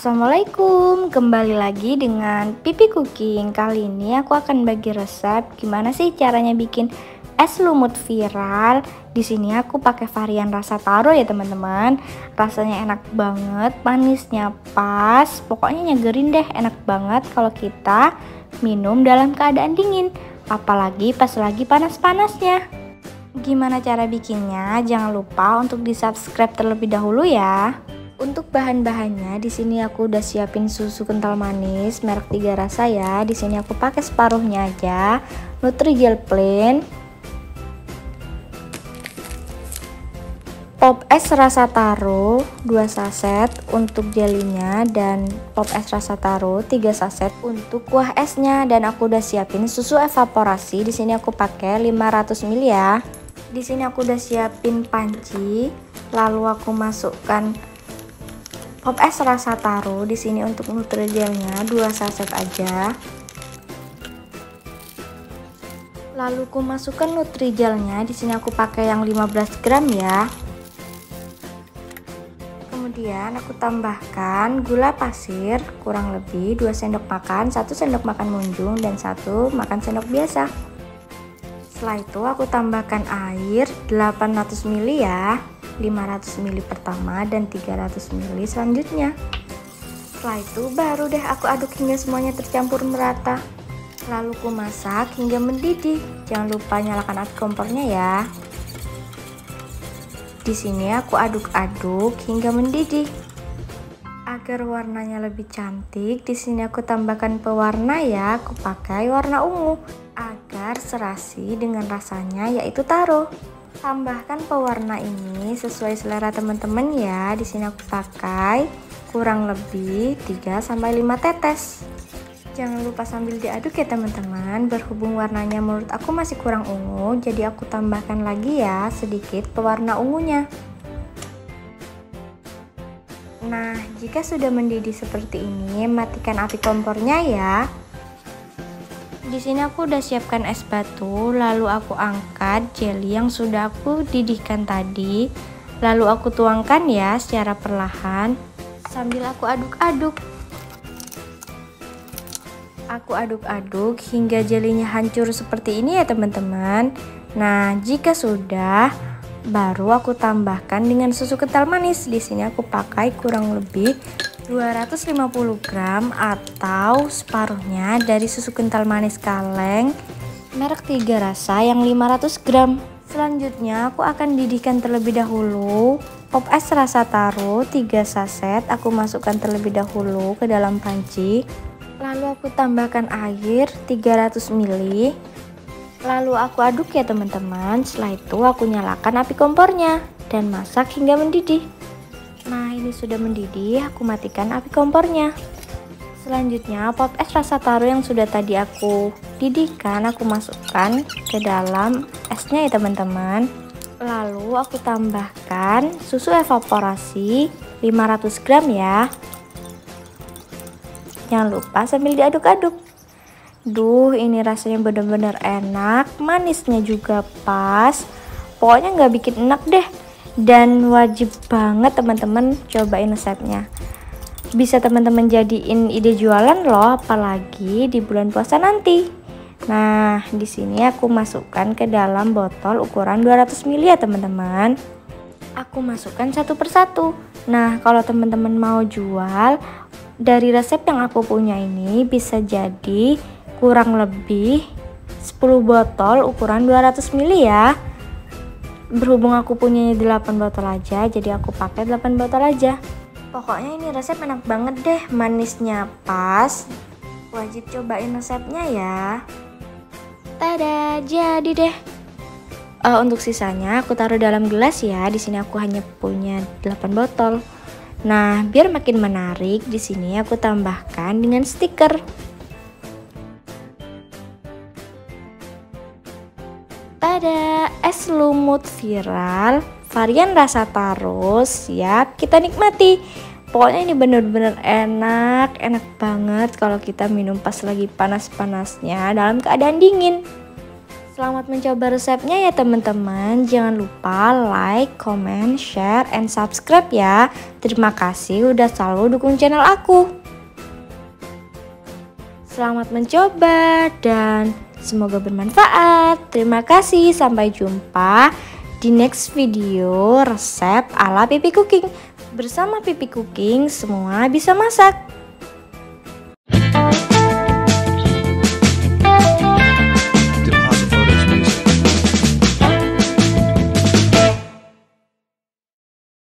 Assalamualaikum, kembali lagi dengan Pipi Cooking. Kali ini aku akan bagi resep gimana sih caranya bikin es lumut viral. Di sini aku pakai varian rasa taro ya teman-teman. Rasanya enak banget, manisnya pas. Pokoknya nyegerin deh, enak banget kalau kita minum dalam keadaan dingin. Apalagi pas lagi panas-panasnya. Gimana cara bikinnya? Jangan lupa untuk di subscribe terlebih dahulu ya. Untuk bahan-bahannya di sini aku udah siapin susu kental manis merek tiga rasa ya. Di sini aku pakai separuhnya aja. Nutrijel plain. Pop es rasa taro 2 saset untuk jelinya dan pop es rasa taro 3 saset untuk kuah esnya dan aku udah siapin susu evaporasi. Di sini aku pakai 500 ml ya. Di sini aku udah siapin panci, lalu aku masukkan Pop es rasa taro di sini untuk nutrigelnya 2 saset aja. Lalu aku masukkan nutrigelnya di sini aku pakai yang 15 gram ya. Kemudian aku tambahkan gula pasir kurang lebih 2 sendok makan, 1 sendok makan munjung dan 1 makan sendok biasa. Setelah itu aku tambahkan air 800 ml ya. 500 ml pertama dan 300 ml selanjutnya. Setelah itu baru deh aku aduk hingga semuanya tercampur merata. Lalu ku masak hingga mendidih. Jangan lupa nyalakan api kompornya ya. Di sini aku aduk-aduk hingga mendidih. Agar warnanya lebih cantik, di sini aku tambahkan pewarna ya. Aku pakai warna ungu agar serasi dengan rasanya yaitu taro. Tambahkan pewarna ini sesuai selera teman-teman ya. Di sini aku pakai kurang lebih 3 sampai 5 tetes. Jangan lupa sambil diaduk ya teman-teman. Berhubung warnanya menurut aku masih kurang ungu, jadi aku tambahkan lagi ya sedikit pewarna ungunya. Nah, jika sudah mendidih seperti ini, matikan api kompornya ya. Di sini aku udah siapkan es batu, lalu aku angkat jelly yang sudah aku didihkan tadi. Lalu aku tuangkan ya secara perlahan sambil aku aduk-aduk. Aku aduk-aduk hingga jelinya hancur seperti ini ya teman-teman. Nah, jika sudah, baru aku tambahkan dengan susu kental manis. Di sini aku pakai kurang lebih 250 gram atau separuhnya dari susu kental manis kaleng merek tiga rasa yang 500 gram. Selanjutnya aku akan didihkan terlebih dahulu. Pop es rasa taro 3 saset aku masukkan terlebih dahulu ke dalam panci. Lalu aku tambahkan air 300 ml lalu aku aduk ya teman-teman. Setelah itu aku nyalakan api kompornya dan masak hingga mendidih Nah ini sudah mendidih, aku matikan api kompornya. Selanjutnya pop es rasa taro yang sudah tadi aku didihkan aku masukkan ke dalam esnya ya teman-teman. Lalu aku tambahkan susu evaporasi 500 gram ya. Jangan lupa sambil diaduk-aduk. Duh ini rasanya bener-bener enak, manisnya juga pas. Pokoknya nggak bikin enak deh dan wajib banget teman-teman cobain resepnya. Bisa teman-teman jadiin ide jualan loh apalagi di bulan puasa nanti. Nah di sini aku masukkan ke dalam botol ukuran 200 ml ya teman-teman. Aku masukkan satu persatu. Nah kalau teman-teman mau jual dari resep yang aku punya ini bisa jadi kurang lebih 10 botol ukuran 200 ml ya berhubung aku punya 8 botol aja jadi aku pakai 8 botol aja. Pokoknya ini resep enak banget deh manisnya pas. Wajib cobain resepnya ya. Tada jadi deh. Uh, untuk sisanya aku taruh dalam gelas ya. Di sini aku hanya punya 8 botol. Nah biar makin menarik di sini aku tambahkan dengan stiker Tada, es lumut viral varian rasa taro siap kita nikmati. Pokoknya ini bener-bener enak, enak banget kalau kita minum pas lagi panas-panasnya dalam keadaan dingin. Selamat mencoba resepnya ya teman-teman. Jangan lupa like, comment, share, and subscribe ya. Terima kasih udah selalu dukung channel aku. Selamat mencoba dan semoga bermanfaat. Terima kasih, sampai jumpa di next video resep ala Pipi Cooking. Bersama Pipi Cooking, semua bisa masak.